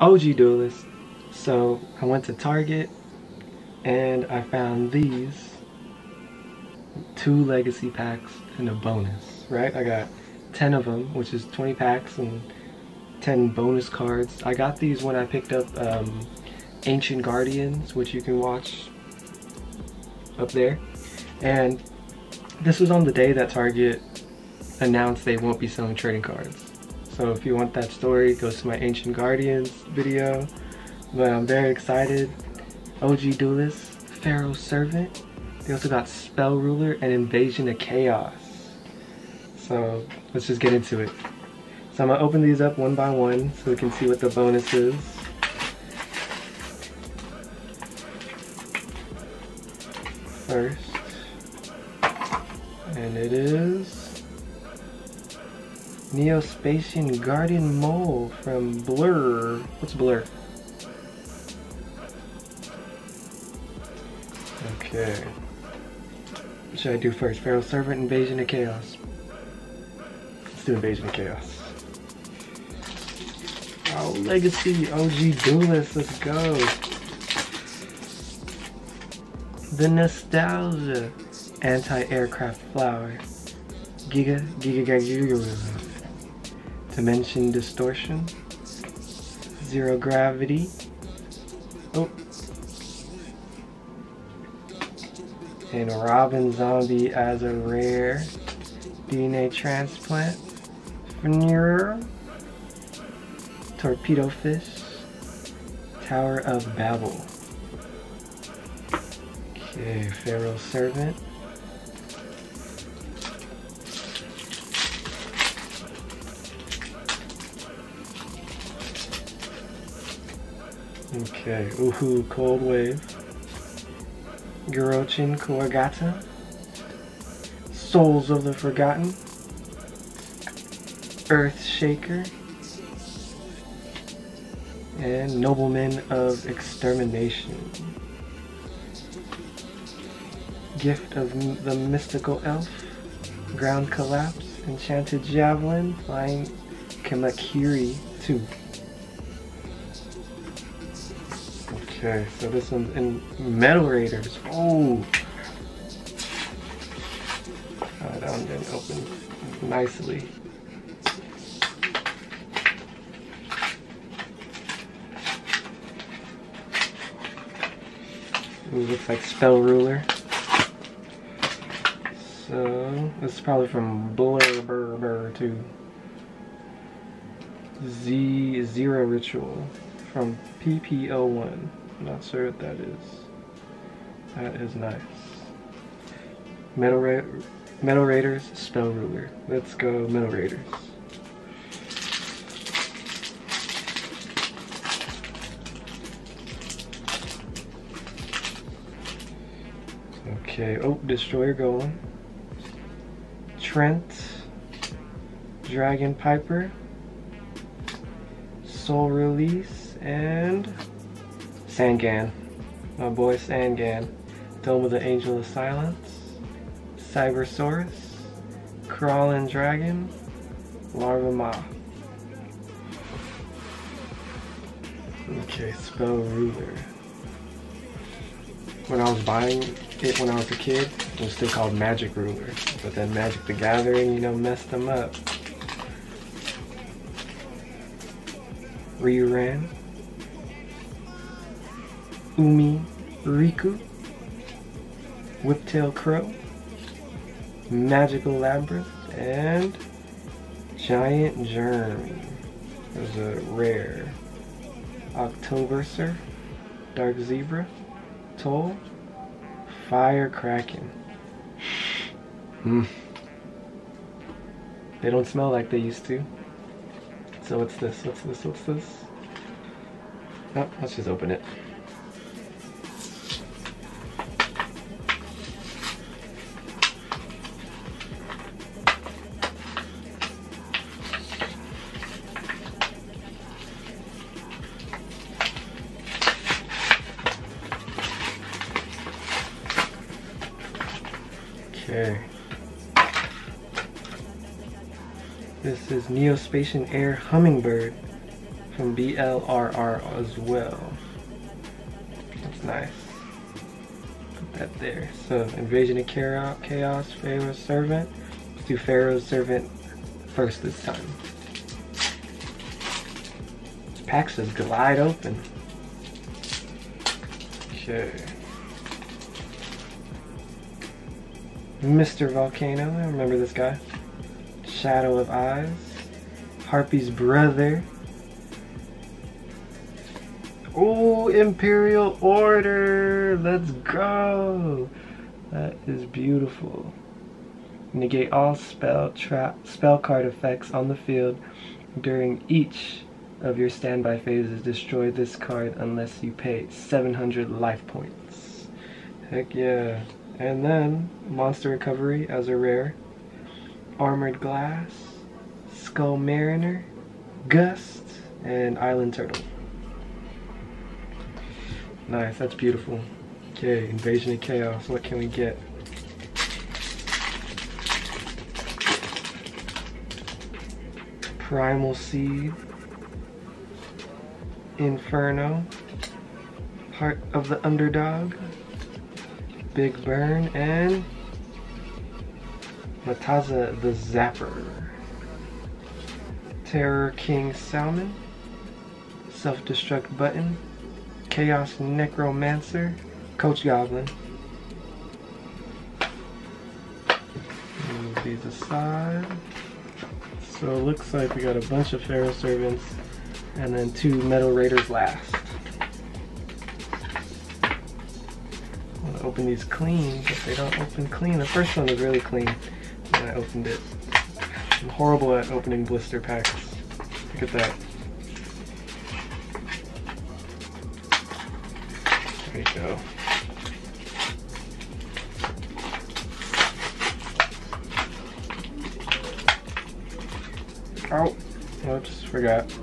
OG Duelist. So I went to Target and I found these two legacy packs and a bonus, right? I got 10 of them, which is 20 packs and 10 bonus cards. I got these when I picked up um, Ancient Guardians, which you can watch up there. And this was on the day that Target announced they won't be selling trading cards. So if you want that story, go to my Ancient Guardians video. But I'm very excited. OG Duelist, Pharaoh's Servant. They also got Spell Ruler and Invasion of Chaos. So let's just get into it. So I'm gonna open these up one by one so we can see what the bonus is. First, and it is Neo-Spacian Guardian Mole from Blur. What's Blur? Okay. What should I do first? Pharaoh Servant, Invasion of Chaos. Let's do Invasion of Chaos. Oh, Legacy OG Duelist, let's go. The Nostalgia Anti-Aircraft Flower. Giga, Giga, Giga, Giga. Dimension Distortion. Zero Gravity. Oh. And Robin Zombie as a rare. DNA Transplant. Veneer. Torpedo Fish. Tower of Babel. Okay, Pharaoh Servant. Okay, Uhu Cold Wave. Girochin Kuwagata. Souls of the Forgotten. Earth Shaker. And Nobleman of Extermination. Gift of the Mystical Elf. Ground Collapse. Enchanted Javelin. Flying Kamakiri 2. Okay, so this one's in Metal Raiders. Oh! That one didn't open nicely. Ooh, looks like Spell Ruler. So, this is probably from Blur Burr Burr to Z Zero Ritual from PPO1. Not sure what that is. That is nice. Metal, Ra Metal Raiders, Spell Ruler. Let's go Metal Raiders. Okay, oh, Destroyer Golem. Trent. Dragon Piper. Soul Release, and Sangan. My boy Sangan. Doma of the Angel of Silence. Cybersaurus. Crawling Dragon. Larva Ma. Okay, Spell Ruler. When I was buying it when I was a kid, it was still called Magic Ruler. But then Magic the Gathering, you know, messed them up. Ryuran, Umi Riku, Whiptail Crow, Magical Labyrinth, and Giant Germ. There's a rare. Octoberser, Dark Zebra, Toll, Fire Kraken. Hmm. They don't smell like they used to. So what's this? What's this? What's this? Oh, let's just open it. Is Air Hummingbird. from BLRR as well. That's nice. Put that there. So Invasion of Chaos, Pharaoh's Servant. Let's do Pharaoh's Servant first this time. This pack says glide open. Okay. Mr. Volcano, I remember this guy. Shadow of Eyes. Harpie's brother. Oh, Imperial Order! Let's go! That is beautiful. Negate all spell trap spell card effects on the field during each of your standby phases. Destroy this card unless you pay 700 life points. Heck yeah. And then Monster Recovery as a rare. Armored Glass, Skull Mariner, Gust, and Island Turtle. Nice, that's beautiful. Okay, Invasion of Chaos, what can we get? Primal Seed, Inferno, Heart of the Underdog, Big Burn, and Mataza the Zapper. Terror King Salmon, Self-Destruct Button, Chaos Necromancer, Coach Goblin. Move these aside. So it looks like we got a bunch of Pharaoh Servants and then two Metal Raiders last. I want to open these clean, but they don't open clean. The first one was really clean when I opened it. I'm horrible at opening blister packs. Look at that. There you go. Oh, oops, forgot.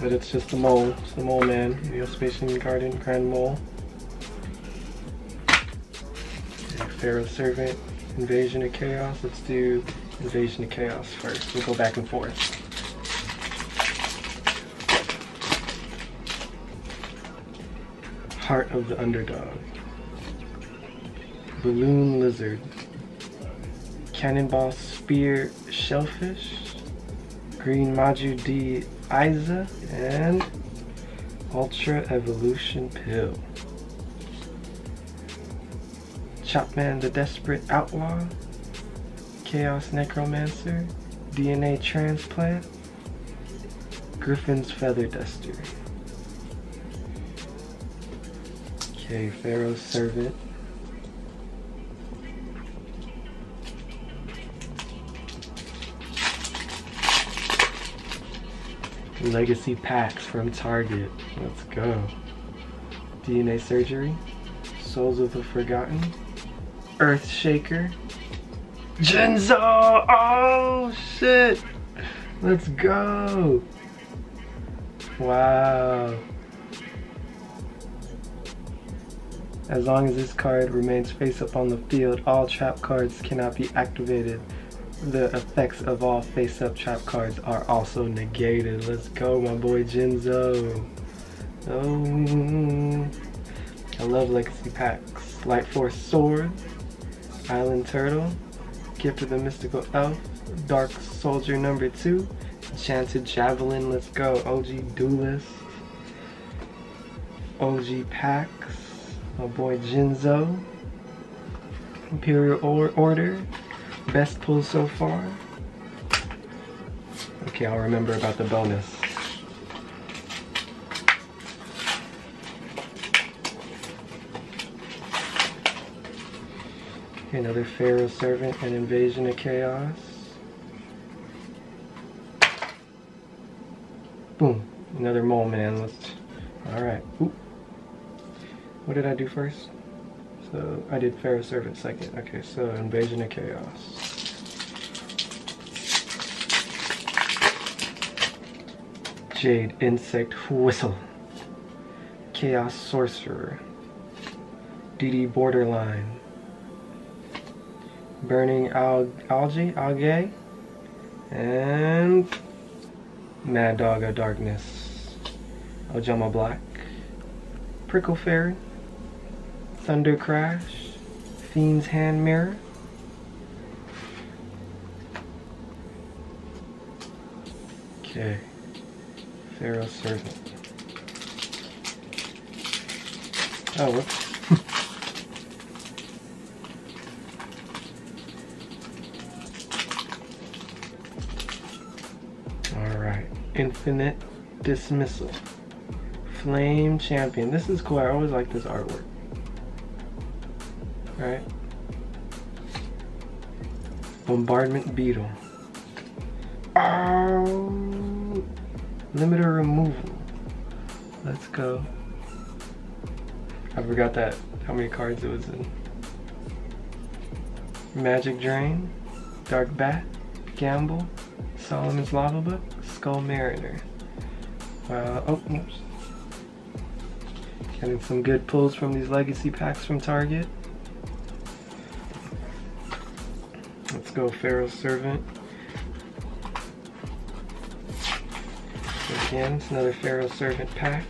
But it's just the mole. It's the mole man, Neo-Spacian Guardian Grand Mole. Pharaoh Servant, Invasion of Chaos. Let's do Invasion of Chaos first. We'll go back and forth. Heart of the Underdog. Balloon Lizard. Cannonball Spear Shellfish. Green Maju D Isa. And Ultra Evolution Pill. Chopman the Desperate Outlaw. Chaos Necromancer. DNA Transplant. Gryphon's Feather Duster. Okay, Pharaoh's Servant. Legacy packs from Target. Let's go. DNA Surgery. Souls of the Forgotten. Earth Shaker. Jinzo! Oh shit! Let's go! Wow. As long as this card remains face up on the field, all trap cards cannot be activated. The effects of all face up trap cards are also negated. Let's go, my boy Jinzo. Oh, I love legacy packs. Light Force Sword, Island Turtle, Gift of the Mystical Elf, Dark Soldier number two, Enchanted Javelin, let's go, OG Duelist, OG Packs, my boy Jinzo, Imperial or Order, best pull so far. Okay, I'll remember about the bonus. Another Pharaoh Servant and Invasion of Chaos. Boom, another Mole Man. Let's, all right. Oop. What did I do first? So I did Pharaoh Servant second. Okay, so Invasion of Chaos. Jade Insect Whistle. Chaos Sorcerer. DD Borderline. Burning al Algae, Algae. And Mad Dog of Darkness. Ojama Black, Prickle Fairy, Thunder Crash, Fiend's Hand Mirror, Okay, Pharaoh Servant. Oh, whoops. Alright, Infinite Dismissal. Flame Champion. This is cool. I always like this artwork. Right? Bombardment Beetle. Oh! Limiter removal. Let's go. I forgot that how many cards it was in. Magic Drain, Dark Bat, Gamble, Solomon's Lava Book, Skull Mariner. Uh, oh, oops. Getting some good pulls from these legacy packs from Target. Let's go Pharaoh Servant. Again, it's another Pharaoh Servant pack.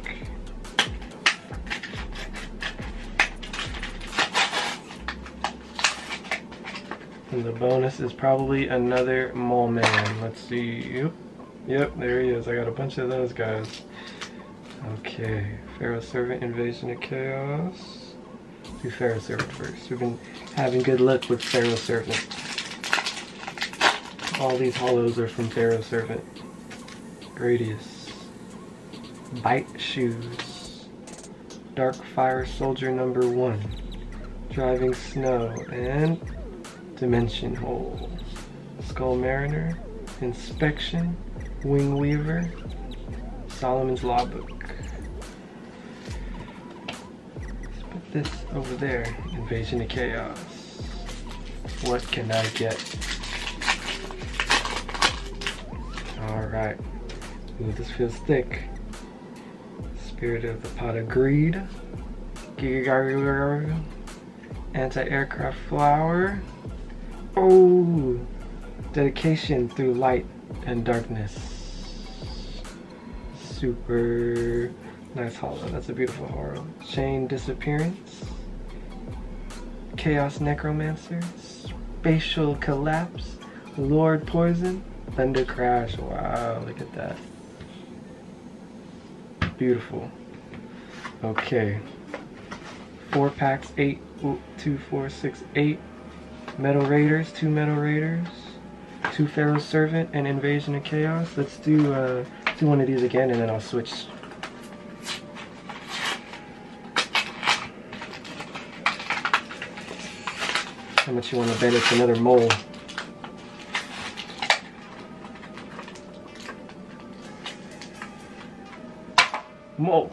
And the bonus is probably another Mole Man. Let's see. Yep. Yep, there he is. I got a bunch of those guys. Okay. Pharaoh Servant, Invasion of Chaos. Do Pharaoh Servant first. We've been having good luck with Pharaoh Servant. All these hollows are from Pharaoh Servant. Gradius. Bite Shoes. Dark Fire Soldier number one. Driving Snow. And Dimension Hole, Skull Mariner, Inspection, Wing Weaver, Solomon's Law Book. Let's put this over there, Invasion of Chaos. What can I get? Alright. Ooh, this feels thick. Spirit of the Pot of Greed. Anti-aircraft flower. Oh, dedication through light and darkness. Super nice hollow. That's a beautiful hollow. Chain disappearance. Chaos necromancer. Spatial collapse. Lord poison. Thunder crash. Wow, look at that. Beautiful. Okay. Four packs. Eight. Two, four, six, eight. Metal Raiders, two Metal Raiders, two Pharaoh Servant, and Invasion of Chaos. Let's do uh, do one of these again, and then I'll switch. How much you want to bet it's another mole? Mole.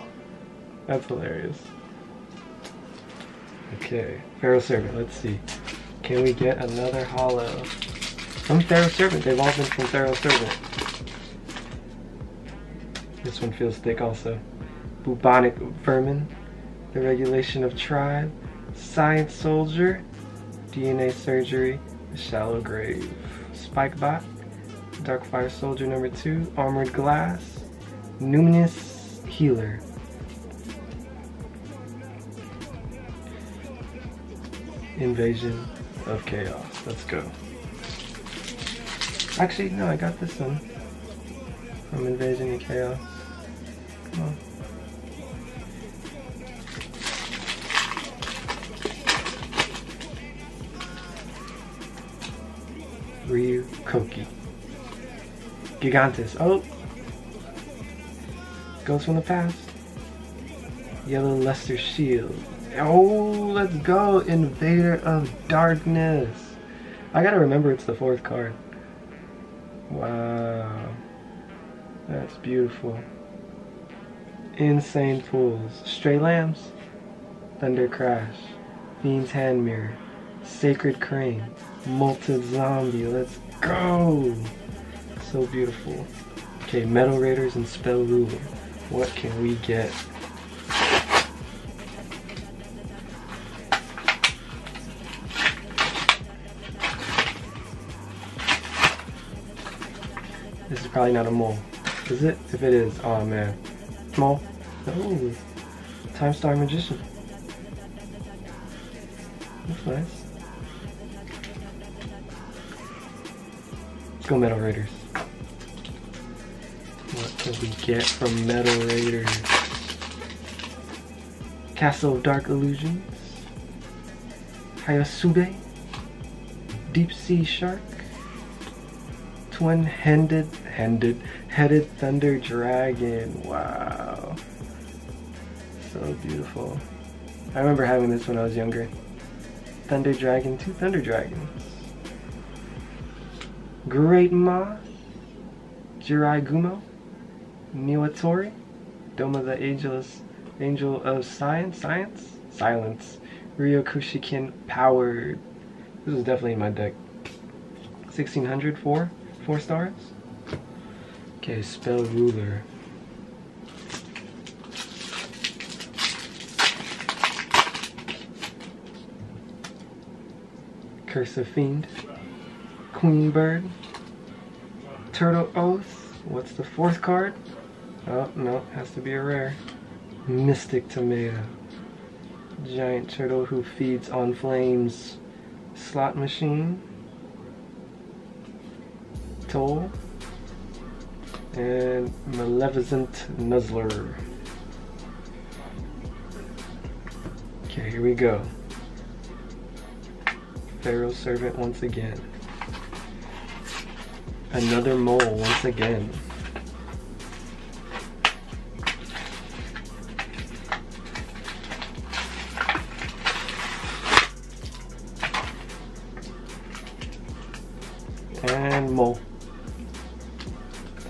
That's hilarious. Okay, Pharaoh Servant, let's see. Can we get another hollow? From Pharaoh Servant. They've all been from Pharaoh Servant. This one feels thick also. Bubonic Vermin. The Regulation of Tribe. Science Soldier. DNA Surgery. Shallow Grave. Spike Spikebot. Darkfire Soldier number two. Armored Glass. Numinous Healer. Invasion of chaos. Let's go. Actually, no, I got this one from Invasion of Chaos. Come on. Ryu Kokki. Gigantus. Oh! Goes from the past. Yellow Luster Shield. Oh, let's go. Invader of Darkness. I gotta remember it's the fourth card. Wow. That's beautiful. Insane Pools. Stray Lambs. Thunder Crash. Fiend's Hand Mirror. Sacred Crane. Molten Zombie. Let's go. So beautiful. Okay, Metal Raiders and Spell Ruler. What can we get? This is probably not a mole. Is it? If it is, oh man. Mole? Oh, Time Star Magician. That's nice. Let's go Metal Raiders. We get from Metal Raiders? Castle of Dark Illusions. Hayasube. Deep Sea Shark. Twin-handed, handed, headed Thunder Dragon. Wow. So beautiful. I remember having this when I was younger. Thunder Dragon, two Thunder Dragons. Great Moth. Jirai Gumo. Niwatori. Doma the Ageless Angel of Science. Science? Silence. Ryu-Kishin Powered. This is definitely in my deck. 1600 four, four stars. Okay, Spell Ruler. Curse of Fiend. Queen Bird. Turtle Oath. What's the fourth card? Oh, no, has to be a rare. Mystic Tomato. Giant turtle who feeds on flames. Slot machine. Toll. And Malevolent Nuzzler. Okay, here we go. Pharaoh servant once again. Another mole once again.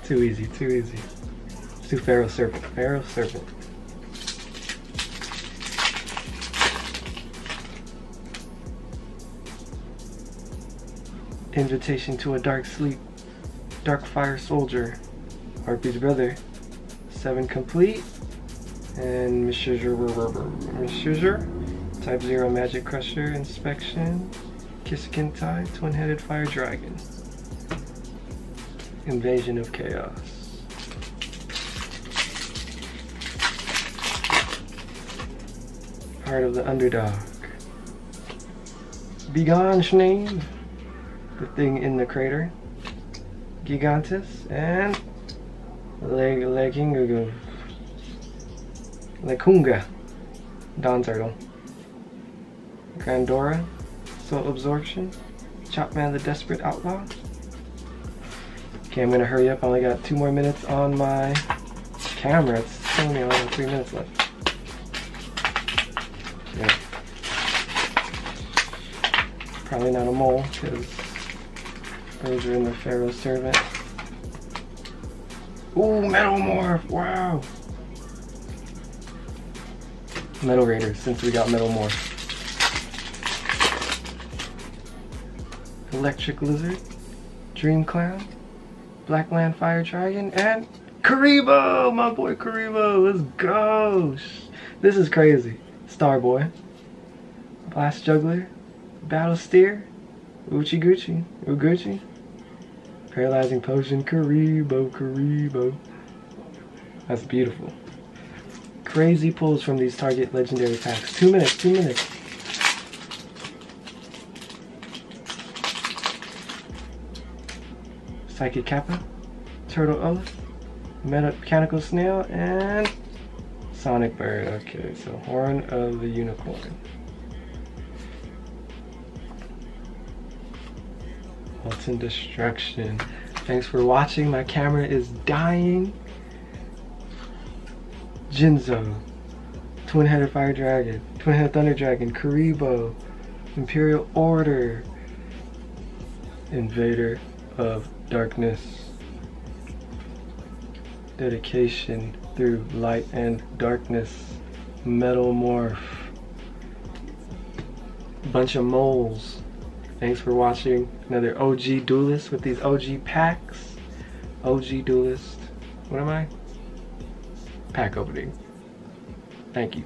Too easy, too easy. Let's do Pharaoh Servant. Pharaoh Servant. Invitation to a Dark Sleep. Dark Fire Soldier. Harpie's brother. Seven complete. And Mishizur. Type 0 Magic Crusher Inspection. Kisakentai, Twin-Headed Fire Dragon. Invasion of Chaos. Heart of the Underdog. Begone, Schnee! The thing in the crater. Gigantus and Leg Leginga Lekunga. Dawn Turtle. Grandora. Soul Absorption. Chopman the Desperate Outlaw. Okay, I'm gonna hurry up. I only got two more minutes on my camera. It's telling me I only have three minutes left. Yeah. Probably not a mole, because those are in the Pharaoh Servant. Ooh, Metal Morph! Wow! Metal Raiders, since we got Metal Morph. Electric Lizard, Dream Clown, Blackland Fire Dragon, and Kuriboh! My boy Kuriboh, let's go! This is crazy. Starboy, Blast Juggler, Battle Steer, Uchi Gucci, Uguchi, Paralyzing Potion, Kuriboh, Kuriboh. That's beautiful. Crazy pulls from these Target Legendary packs. Two minutes, two minutes. Psychic Kappa, Turtle Oath, Mechanical Snail, and Sonic Bird. Okay, so Horn of the Unicorn. Molten Destruction. Thanks for watching. My camera is dying. Jinzo, Twin-Headed Fire Dragon, Twin-Headed Thunder Dragon, Kuriboh, Imperial Order, Invader of Darkness, Dedication through Light and Darkness, Metal Morph, bunch of moles. Thanks for watching another OG Duelist with these OG packs. OG Duelist. What am I? Pack opening. Thank you.